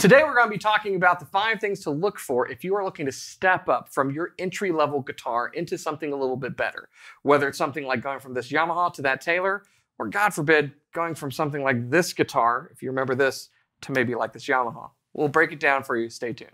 Today, we're going to be talking about the five things to look for if you are looking to step up from your entry level guitar into something a little bit better. Whether it's something like going from this Yamaha to that Taylor, or God forbid, going from something like this guitar, if you remember this, to maybe like this Yamaha. We'll break it down for you. Stay tuned.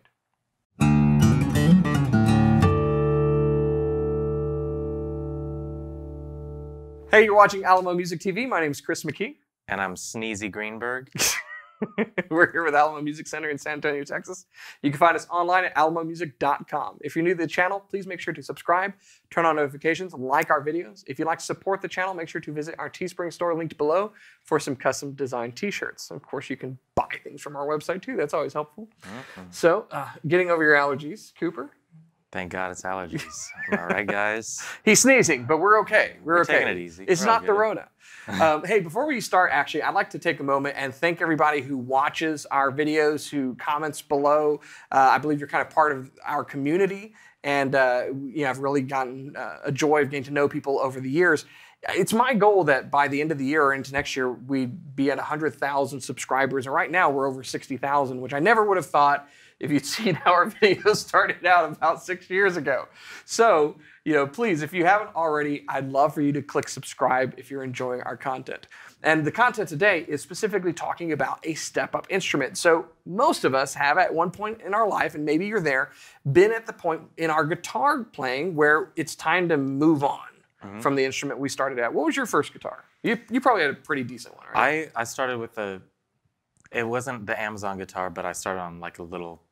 Hey, you're watching Alamo Music TV. My name is Chris McKee. And I'm Sneezy Greenberg. We're here with Alamo Music Center in San Antonio, Texas. You can find us online at alamomusic.com. If you're new to the channel, please make sure to subscribe, turn on notifications, like our videos. If you'd like to support the channel, make sure to visit our Teespring store linked below for some custom designed t-shirts. Of course, you can buy things from our website too. That's always helpful. Mm-hmm. So, uh, getting over your allergies, Cooper. Thank God it's allergies. All right, guys. He's sneezing, but we're okay. We're, we're okay. Taking it easy. It's we're not the Rona. um, hey, before we start, actually, I'd like to take a moment and thank everybody who watches our videos, who comments below. Uh, I believe you're kind of part of our community, and uh, you know, I've really gotten uh, a joy of getting to know people over the years. It's my goal that by the end of the year or into next year, we'd be at 100,000 subscribers. And right now, we're over 60,000, which I never would have thought if you'd seen how our videos started out about six years ago. So, you know, please, if you haven't already, I'd love for you to click subscribe if you're enjoying our content. And the content today is specifically talking about a step up instrument. So, most of us have at one point in our life, and maybe you're there, been at the point in our guitar playing where it's time to move on mm-hmm. from the instrument we started at. What was your first guitar? You, you probably had a pretty decent one, right? I, I started with a, it wasn't the Amazon guitar, but I started on like a little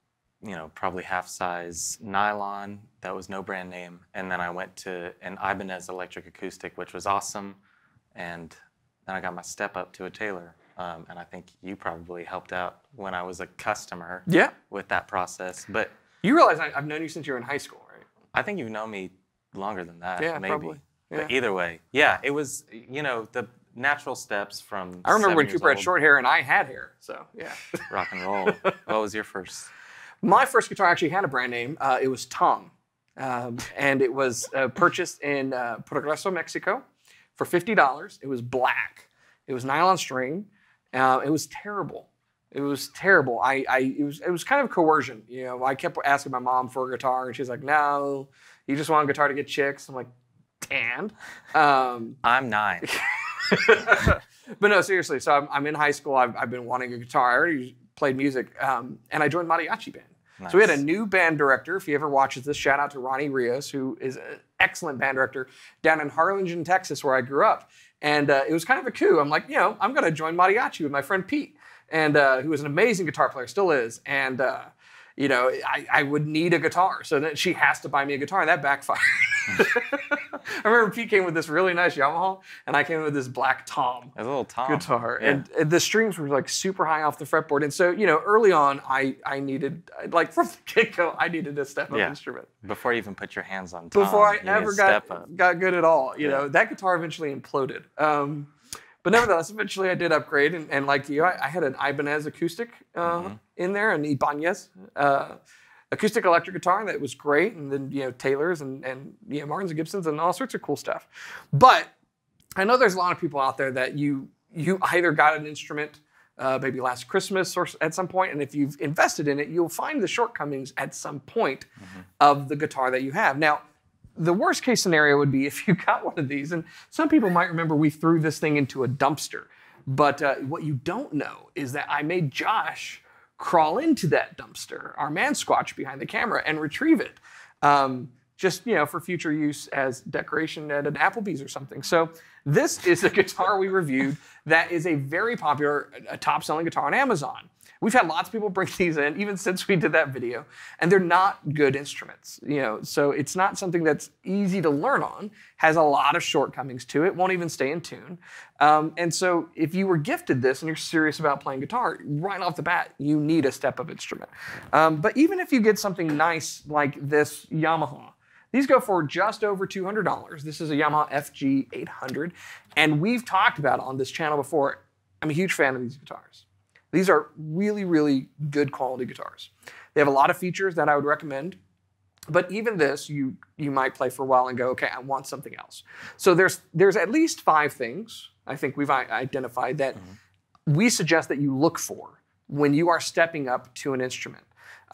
you know, probably half size nylon. That was no brand name. And then I went to an Ibanez electric acoustic, which was awesome. And then I got my step up to a Taylor. Um, and I think you probably helped out when I was a customer yeah. with that process. But you realize I, have known you since you were in high school, right? I think you've known me longer than that. Yeah, maybe. probably. Yeah. But either way, yeah, it was, you know, the natural steps from. I remember when Cooper old. had short hair and I had hair. So, yeah. Rock and roll. what was your first? My first guitar actually had a brand name. Uh, it was Tom. Um, and it was uh, purchased in uh, Progreso, Mexico for $50. It was black. It was nylon string. Uh, it was terrible. It was terrible. I, I, it was, it was kind of coercion. You know, I kept asking my mom for a guitar, and she's like, "No, you just want a guitar to get chicks." I'm like, "And?" Um, I'm nine. but no, seriously. So I'm, I'm in high school. I've, I've, been wanting a guitar. I already played music, um, and I joined mariachi band. Nice. So we had a new band director. If he ever watches this, shout out to Ronnie Rios, who is an excellent band director down in Harlingen, Texas, where I grew up. And uh, it was kind of a coup. I'm like, you know, I'm going to join mariachi with my friend Pete, and uh, who is an amazing guitar player, still is. And uh, you know, I, I would need a guitar. So then she has to buy me a guitar, and that backfired. I remember Pete came with this really nice Yamaha, and I came with this black Tom. A little Tom guitar, yeah. and, and, the strings were like super high off the fretboard. And so, you know, early on, I I needed like from the get go, I needed a step up yeah. instrument. Before you even put your hands on Tom. Before I ever got got good at all, you yeah. know, that guitar eventually imploded. Um, but nevertheless, eventually I did upgrade, and, and like you, I, I, had an Ibanez acoustic uh, mm-hmm. in there, an Ibanez uh, acoustic electric guitar that was great, and then you know Taylors and and you know Martins and Gibsons and all sorts of cool stuff. But I know there's a lot of people out there that you you either got an instrument uh, maybe last Christmas or at some point, and if you've invested in it, you'll find the shortcomings at some point mm-hmm. of the guitar that you have. Now the worst case scenario would be if you got one of these, and some people might remember we threw this thing into a dumpster. But uh, what you don't know is that I made Josh crawl into that dumpster, our man squatch behind the camera, and retrieve it. Um, just you know, for future use as decoration at an Applebee's or something. So this is a guitar we reviewed that is a very popular, a top-selling guitar on Amazon. We've had lots of people bring these in, even since we did that video, and they're not good instruments. You know, so it's not something that's easy to learn on. Has a lot of shortcomings to it. Won't even stay in tune. Um, and so, if you were gifted this and you're serious about playing guitar, right off the bat, you need a step-up instrument. Um, but even if you get something nice like this Yamaha, these go for just over $200. This is a Yamaha FG 800, and we've talked about on this channel before. I'm a huge fan of these guitars. These are really, really good quality guitars. They have a lot of features that I would recommend. But even this, you you might play for a while and go, okay, I want something else. So there's there's at least five things I think we've identified that mm-hmm. we suggest that you look for when you are stepping up to an instrument,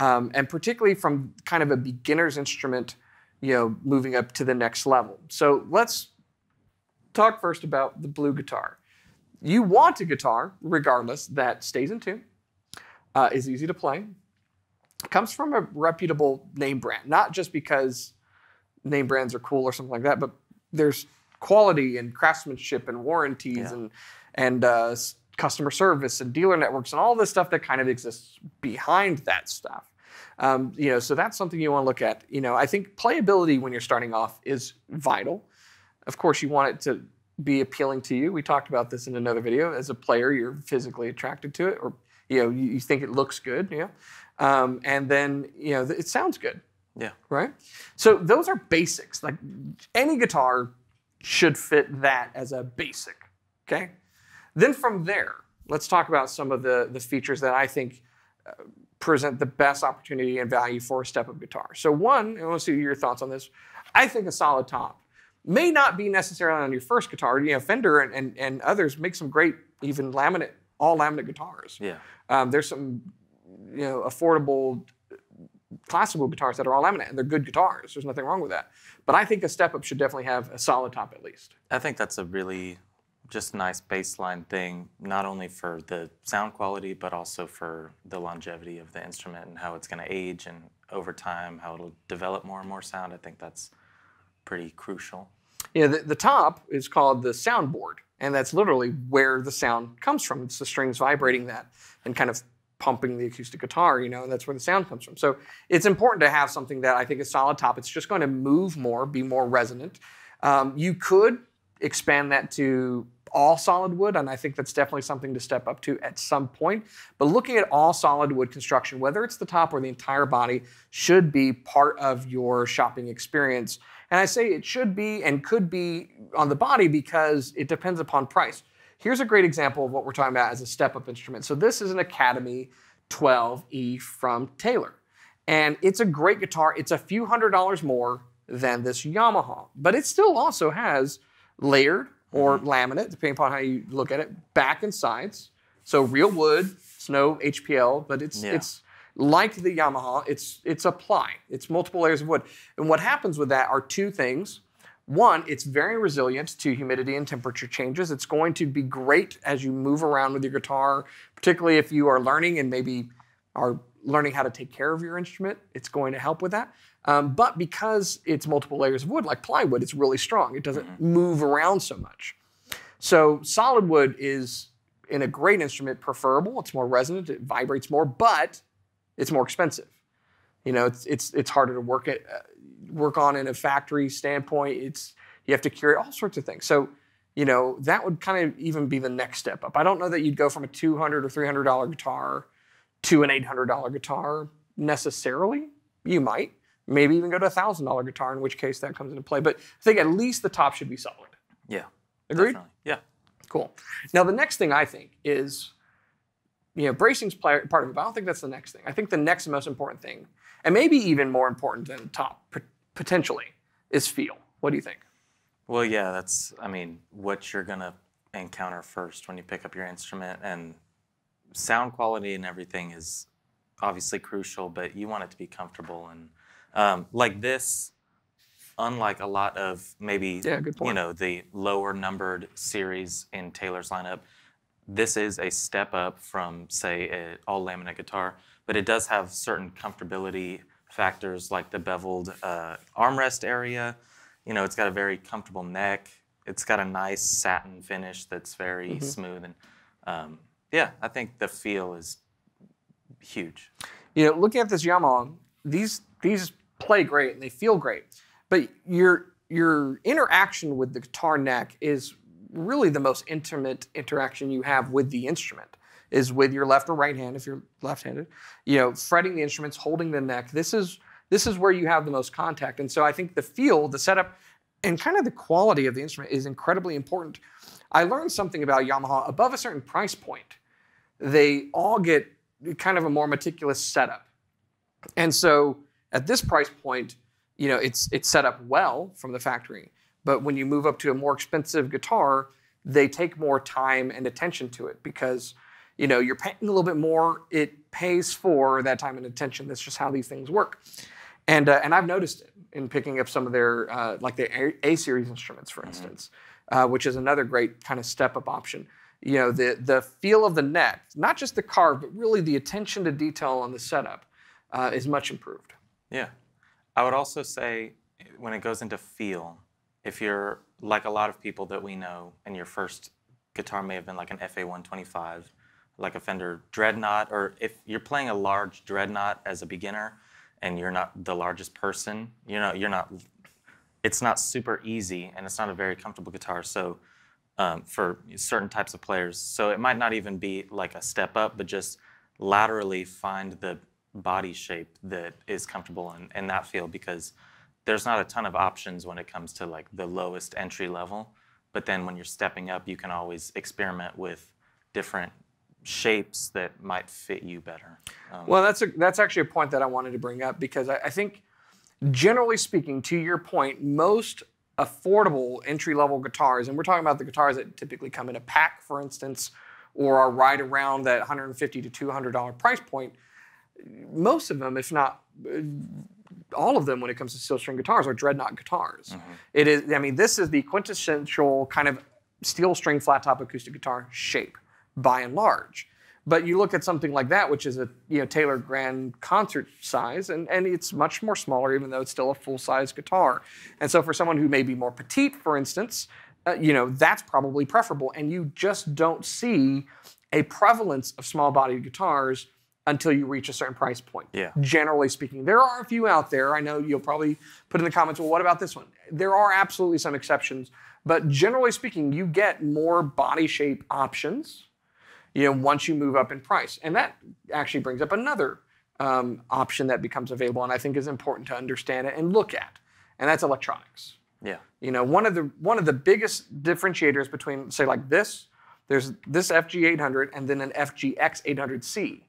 um, and particularly from kind of a beginner's instrument, you know, moving up to the next level. So let's talk first about the blue guitar. You want a guitar, regardless, that stays in tune, uh, is easy to play, comes from a reputable name brand, not just because name brands are cool or something like that, but there's quality and craftsmanship and warranties Yeah. and and uh, customer service and dealer networks and all this stuff that kind of exists behind that stuff. Um, you know, so that's something you want to look at. You know, I think playability when you're starting off is vital. Of course, you want it to be appealing to you. We talked about this in another video. As a player, you're physically attracted to it, or you know, you, you think it looks good. Yeah, um, and then you know, it sounds good Yeah. right? So those are basics. Like any guitar should fit that as a basic. Okay. Then from there, let's talk about some of the the features that I think uh, present the best opportunity and value for a step-up guitar. So one, I want to see your thoughts on this. I think a solid top may not be necessarily on your first guitar. You know, Fender and, and, and others make some great even laminate, all laminate guitars. Yeah. Um, there's some, you know, affordable classical guitars that are all laminate, and they're good guitars. There's nothing wrong with that. But I think a step up should definitely have a solid top at least. I think that's a really just nice baseline thing, not only for the sound quality, but also for the longevity of the instrument and how it's going to age and over time, how it'll develop more and more sound. I think that's pretty crucial. Yeah, the, the top is called the soundboard, and that's literally where the sound comes from. It's the strings vibrating that and kind of pumping the acoustic guitar, you know, and that's where the sound comes from. So it's important to have something that I think is solid top. It's just going to move more, be more resonant. Um, you could expand that to all solid wood, and I think that's definitely something to step up to at some point. But looking at all solid wood construction, whether it's the top or the entire body, should be part of your shopping experience. And I say it should be and could be on the body because it depends upon price. Here's a great example of what we're talking about as a step up instrument. So this is an Academy 12E from Taylor. And it's a great guitar. It's a few hundred dollars more than this Yamaha, but it still also has layered or mm-hmm. laminate, depending upon how you look at it, back and sides. So real wood. It's no HPL, but it's Yeah. it's like the Yamaha. It's it's a ply. It's multiple layers of wood. And what happens with that are two things. One, it's very resilient to humidity and temperature changes. It's going to be great as you move around with your guitar, particularly if you are learning and maybe are learning how to take care of your instrument. It's going to help with that. Um, but because it's multiple layers of wood, like plywood, it's really strong. It doesn't move around so much. So solid wood is in a great instrument preferable. It's more resonant. It vibrates more, but it's more expensive. You know, it's it's it's harder to work it uh, work on in a factory standpoint. It's you have to curate all sorts of things. So you know that would kind of even be the next step up. I don't know that you'd go from a two hundred or three hundred dollar guitar to an eight hundred dollar guitar necessarily. You might maybe even go to a thousand dollar guitar, in which case that comes into play. But I think at least the top should be solid. Yeah. Agreed. Definitely. Yeah. Cool. Now the next thing I think is, you know, bracing's part of it, but I don't think that's the next thing. I think the next most important thing, and maybe even more important than top potentially, is feel. What do you think? Well, yeah, that's, I mean, what you're going to encounter first when you pick up your instrument. And sound quality and everything is obviously crucial, but you want it to be comfortable. And um, like this, unlike a lot of maybe, Yeah, good you know, the lower numbered series in Taylor's lineup, this is a step up from, say, an all laminate guitar, but it does have certain comfortability factors like the beveled uh, armrest area. You know, it's got a very comfortable neck. It's got a nice satin finish that's very Mm-hmm. smooth, and um, yeah, I think the feel is huge. You know, looking at this Yamaha, these these play great and they feel great, but your your interaction with the guitar neck is really the most intimate interaction you have with the instrument is with your left or right hand if you're left-handed you know fretting the instruments holding the neck. This is this is where you have the most contact. And so i think the feel the setup and kind of the quality of the instrument is incredibly important. I learned something about yamaha. Above a certain price point they all get kind of a more meticulous setup. And so at this price point, you know, it's it's set up well from the factory. But when you move up to a more expensive guitar, they take more time and attention to it because, you know, you're paying a little bit more. It pays for that time and attention. That's just how these things work. And uh, and I've noticed it in picking up some of their uh, like the A, A series instruments, for instance, uh, which is another great kind of step up option. You know, the the feel of the neck, not just the carve, but really the attention to detail on the setup uh, is much improved. Yeah. I would also say when it goes into feel, if you're like a lot of people that we know and your first guitar may have been like an FA 125, like a Fender Dreadnought, or if you're playing a large Dreadnought as a beginner and you're not the largest person, you know, you're not, it's not super easy and it's not a very comfortable guitar. So um, for certain types of players, so it might not even be like a step up, but just laterally find the body shape that is comfortable in, in that feel because there's not a ton of options when it comes to like the lowest entry level. But then when you're stepping up, you can always experiment with different shapes that might fit you better. Um, Well, that's a, that's actually a point that I wanted to bring up because I, I think, generally speaking, to your point, most affordable entry level guitars, and we're talking about the guitars that typically come in a pack, for instance, or are right around that 150 to 200 dollar price point. Most of them, if not all of them, when it comes to steel string guitars, are dreadnought guitars. It is. I mean, this is the quintessential kind of steel string flat top acoustic guitar shape, by and large. But you look at something like that, which is a you know Taylor Grand concert size, and, and it's much more smaller, even though it's still a full size guitar. And so for someone who may be more petite, for instance, uh, you know that's probably preferable. And you just don't see a prevalence of small bodied guitars until you reach a certain price point. Yeah. Generally speaking, there are a few out there. I know you'll probably put in the comments, well, what about this one? There are absolutely some exceptions, but generally speaking, you get more body shape options you know, once you move up in price. And that actually brings up another um, option that becomes available and I think is important to understand it and look at, and that's electronics. yeah. You know, one of the one of the biggest differentiators between say like this, there's this FG 800 and then an FGX 800C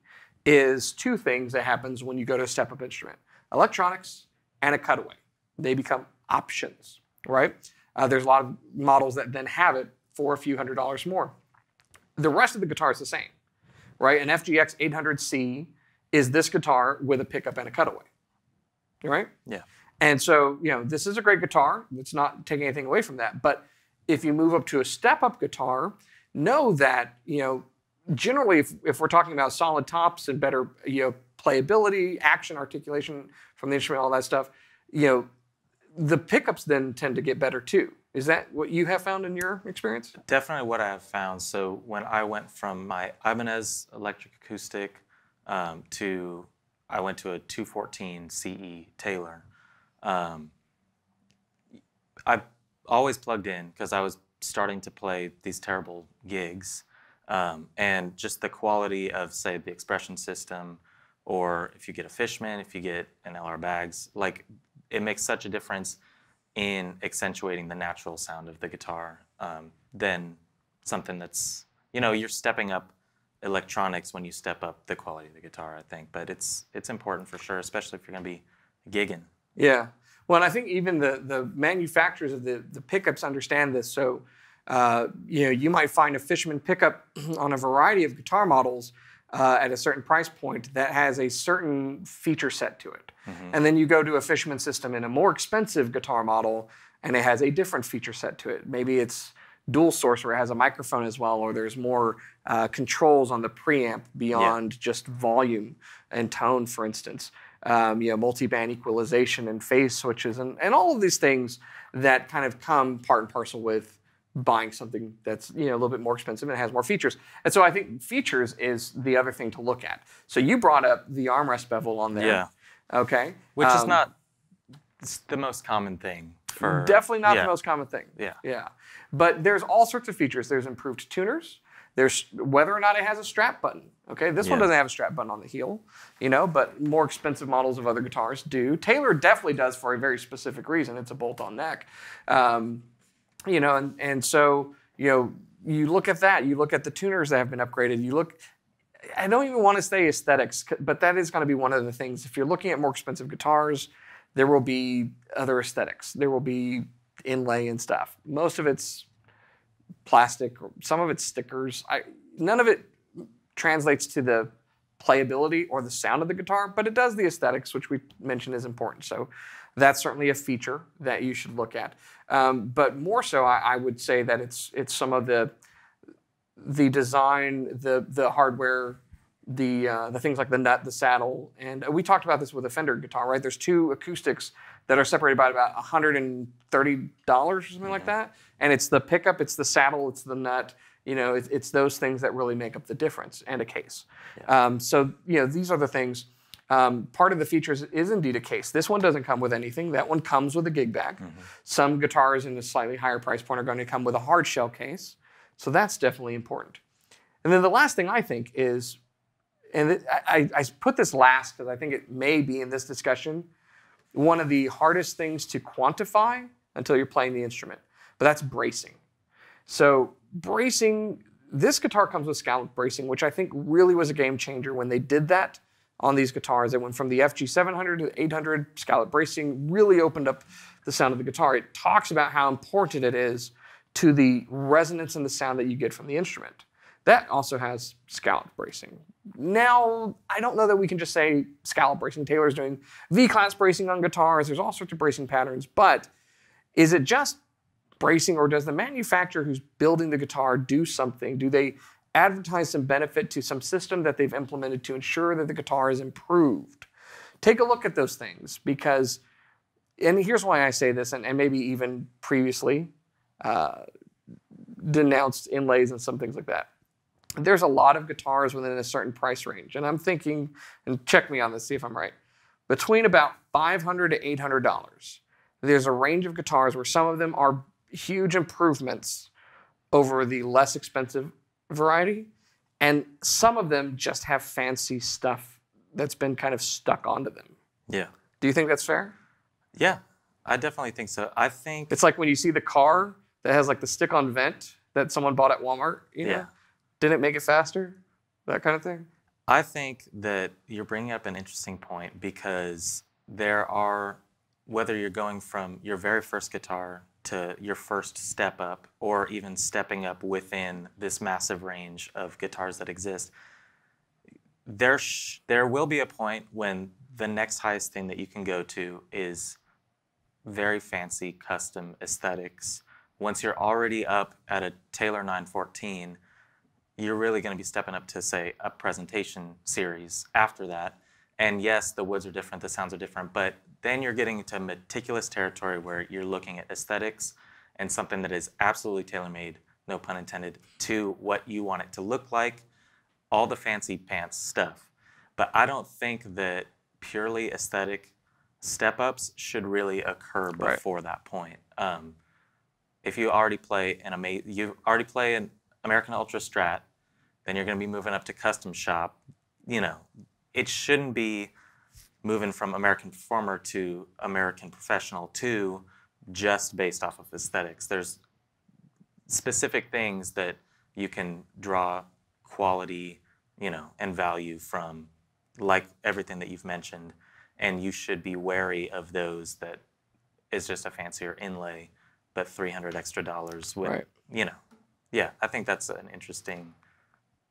is two things that happens when you go to a step up instrument: electronics and a cutaway. They become options, right? Uh, there's a lot of models that then have it for a few hundred dollars more. The rest of the guitar is the same, right? An FGX 800C is this guitar with a pickup and a cutaway, right? Yeah. And so, you know, this is a great guitar. It's not taking anything away from that. But if you move up to a step up guitar, know that, you know, generally, if, if we're talking about solid tops and better, you know, playability, action, articulation from the instrument, all that stuff, you know, the pickups then tend to get better too. Is that what you have found in your experience? Definitely what I have found. So when I went from my Ibanez electric acoustic um, to I went to a 214 CE Taylor. Um, I always plugged in because I was starting to play these terrible gigs, um, and just the quality of say the expression system, or if you get a Fishman, if you get an LR Baggs, like it makes such a difference in accentuating the natural sound of the guitar um, than something that's you know you're stepping up electronics when you step up the quality of the guitar i think but it's it's important for sure especially if you're going to be gigging Yeah. Well, and I think even the the manufacturers of the the pickups understand this. So, uh, you know, you might find a Fishman pickup on a variety of guitar models uh, at a certain price point that has a certain feature set to it, and then you go to a Fishman system in a more expensive guitar model, and it has a different feature set to it. Maybe it's dual source where it has a microphone as well, or there's more uh, controls on the preamp beyond just volume and tone, for instance. Um, you know, multi-band equalization and phase switches, and, and all of these things that kind of come part and parcel with buying something that's you know a little bit more expensive and has more features. And so I think features is the other thing to look at. So you brought up the armrest bevel on there. Yeah. Okay. which is Um, not the most common thing for Definitely not yeah. the most common thing. Yeah. Yeah. But there's all sorts of features. There's improved tuners. There's whether or not it has a strap button. Okay, this one doesn't have a strap button on the heel, you know, but more expensive models of other guitars do. Taylor definitely does for a very specific reason. It's a bolt-on neck, um, you know, and and so you know you look at that. You look at the tuners that have been upgraded. You look. I don't even want to say aesthetics, but that is going to be one of the things. If you're looking at more expensive guitars, there will be other aesthetics. There will be inlay and stuff. Most of it's plastic, or some of it's stickers. I none of it translates to the playability or the sound of the guitar, but it does the aesthetics, which we mentioned is important. So that's certainly a feature that you should look at. Um, but more so, I, I, would say that it's it's some of the the design, the the hardware, the uh, the things like the nut, the saddle, and we talked about this with a Fender guitar, right? There's two acoustics that are separated by about 130 dollars or something like that, and it's the pickup, it's the saddle, it's the nut. You know, it's, it's those things that really make up the difference, and a case. Yeah. Um, so you know, these are the things. Um, part of the features is indeed a case. This one doesn't come with anything. That one comes with a gig bag. Mm-hmm. Some guitars in a slightly higher price point are going to come with a hard shell case. So that's definitely important. And then the last thing I think is, and I, I put this last because I think it may be in this discussion one of the hardest things to quantify until you're playing the instrument, but that's bracing. So bracing, this guitar comes with scallop bracing, which I think really was a game changer when they did that on these guitars. It went from the FG700 to the 800 scallop bracing, really opened up the sound of the guitar. It talks about how important it is to the resonance and the sound that you get from the instrument. That also has scallop bracing. Now, I don't know that we can just say scallop bracing. Taylor's doing V-class bracing on guitars. There's all sorts of bracing patterns, but is it just bracing or does the manufacturer who's building the guitar do something? Do they advertise some benefit to some system that they've implemented to ensure that the guitar is improved? Take a look at those things because, and here's why I say this, and, and maybe even previously, uh, denounced inlays and some things like that. There's a lot of guitars within a certain price range, and I'm thinking, and check me on this, see if I'm right, between about 500 to 800 dollars. There's a range of guitars where some of them are huge improvements over the less expensive variety, and some of them just have fancy stuff that's been kind of stuck onto them. Yeah. Do you think that's fair? Yeah, I definitely think so. I think it's like when you see the car that has like the stick-on vent that someone bought at Walmart. You know? Yeah. Did it make it faster? That kind of thing. I think that you're bringing up an interesting point because there are whether you're going from your very first guitar to your first step up or even stepping up within this massive range of guitars that exist there sh- there will be a point when the next highest thing that you can go to is very fancy custom aesthetics once you're already up at a Taylor 914, you're really going to be stepping up to, say, a presentation series after that. And yes, the woods are different, the sounds are different, but then you're getting into meticulous territory where you're looking at aesthetics and something that is absolutely tailor made, no pun intended, to what you want it to look like, all the fancy pants stuff. But I don't think that purely aesthetic step ups should really occur before right. that point. Um, if you already play an ama- you already play an American Ultra Strat, then you're going to be moving up to custom shop. You know, it shouldn't be moving from American Performer to American Professional to just based off of aesthetics. There's specific things that you can draw quality, you know, and value from, like everything that you've mentioned, and you should be wary of those that is just a fancier inlay but 300 extra dollars would, right. you know, yeah, I think that's an interesting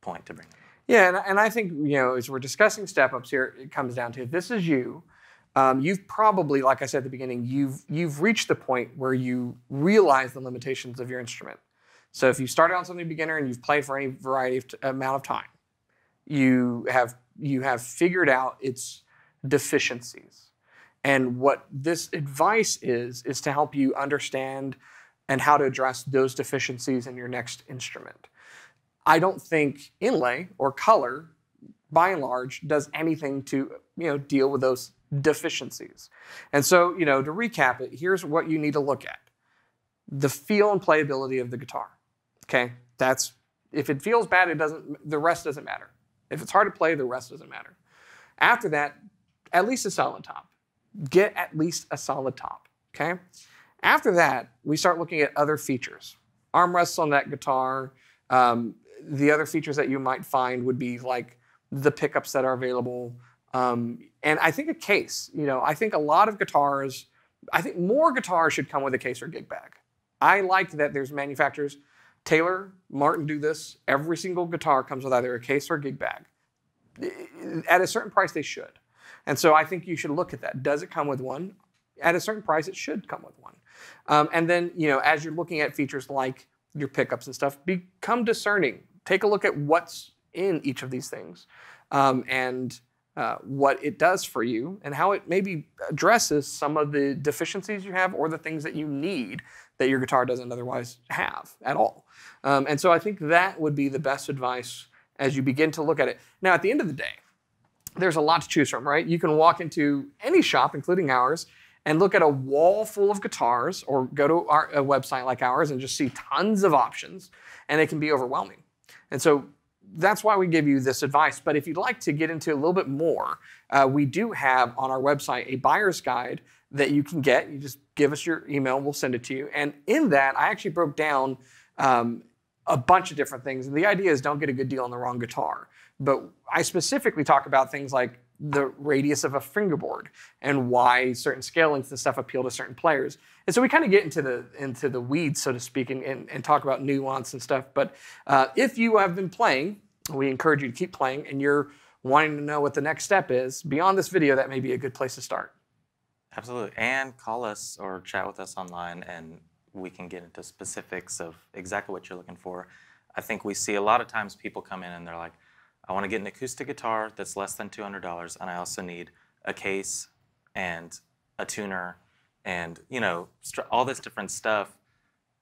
point to bring. Yeah, and, and I think, you know, as we're discussing step ups here, it comes down to this is you, um, you've probably, like I said at the beginning, you've, you've reached the point where you realize the limitations of your instrument. So if you started on something beginner and you've played for any variety of t- amount of time, you have you have figured out its deficiencies. And what this advice is, is to help you understand and how to address those deficiencies in your next instrument. I don't think inlay or color, by and large, does anything to you know deal with those deficiencies. And so, you know, to recap it, here's what you need to look at: the feel and playability of the guitar. Okay, that's if it feels bad, it doesn't. The rest doesn't matter. If it's hard to play, the rest doesn't matter. After that, at least a solid top get at least a solid top, okay? After that, we start looking at other features. Armrests on that guitar. Um, the other features that you might find would be like the pickups that are available. Um, and I think a case, you know, I think a lot of guitars, I think more guitars should come with a case or gig bag. I like that there's manufacturers Taylor, Martin do this. Every single guitar comes with either a case or a gig bag. At a certain price, they should. And so I think you should look at that. Does it come with one? At a certain price, it should come with one. Um, and then, you know, as you're looking at features like your pickups and stuff, become discerning. Take a look at what's in each of these things um, and uh, what it does for you and how it maybe addresses some of the deficiencies you have or the things that you need that your guitar doesn't otherwise have at all. Um, and so I think that would be the best advice as you begin to look at it. Now, at the end of the day, there's a lot to choose from, right? You can walk into any shop, including ours, and look at a wall full of guitars or go to our, a website like ours and just see tons of options, and it can be overwhelming. And so that's why we give you this advice. But if you'd like to get into a little bit more, uh, we do have on our website a buyer's guide that you can get. You just give us your email, we'll send it to you. And in that, I actually broke down um, a bunch of different things. And the idea is don't get a good deal on the wrong guitar. But I specifically talk about things like the radius of a fingerboard and why certain scale lengths and stuff appeal to certain players. And so we kind of get into the into the weeds, so to speak, and, and, and talk about nuance and stuff. But uh, if you have been playing, we encourage you to keep playing, and you're wanting to know what the next step is beyond this video, that may be a good place to start. Absolutely. And call us or chat with us online and we can get into specifics of exactly what you're looking for. I think we see a lot of times people come in and they're like, I want to get an acoustic guitar that's less than $200 and I also need a case and a tuner and, you know, all this different stuff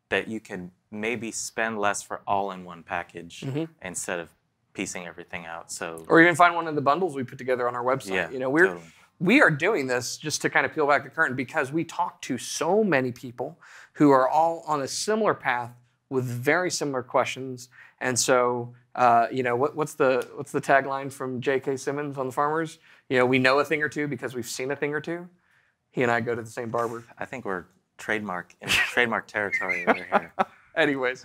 that you can maybe spend less for all in one package mm-hmm. instead of piecing everything out. So Or even find one of the bundles we put together on our website. Yeah, you know, we're totally we are doing this just to kind of peel back the curtain because we talk to so many people who are all on a similar path with very similar questions. And so, uh, you know, what, what's the what's the tagline from J.K. Simmons on the Farmers? You know, we know a thing or two because we've seen a thing or two. He and I go to the same barber. I think we're trademark in trademark territory over here. Anyways,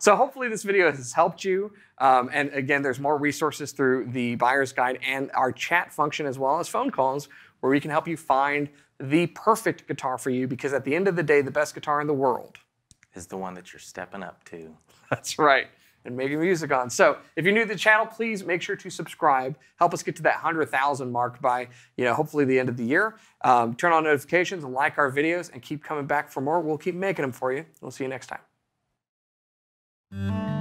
so hopefully this video has helped you. Um, and again, there's more resources through the buyer's guide and our chat function as well as phone calls where we can help you find the perfect guitar for you because at the end of the day, the best guitar in the world is the one that you're stepping up to. That's right. And making music on. So if you're new to the channel, please make sure to subscribe. Help us get to that 100,000 mark by, you know, hopefully the end of the year. Um, turn on notifications and like our videos and keep coming back for more. We'll keep making them for you. We'll see you next time.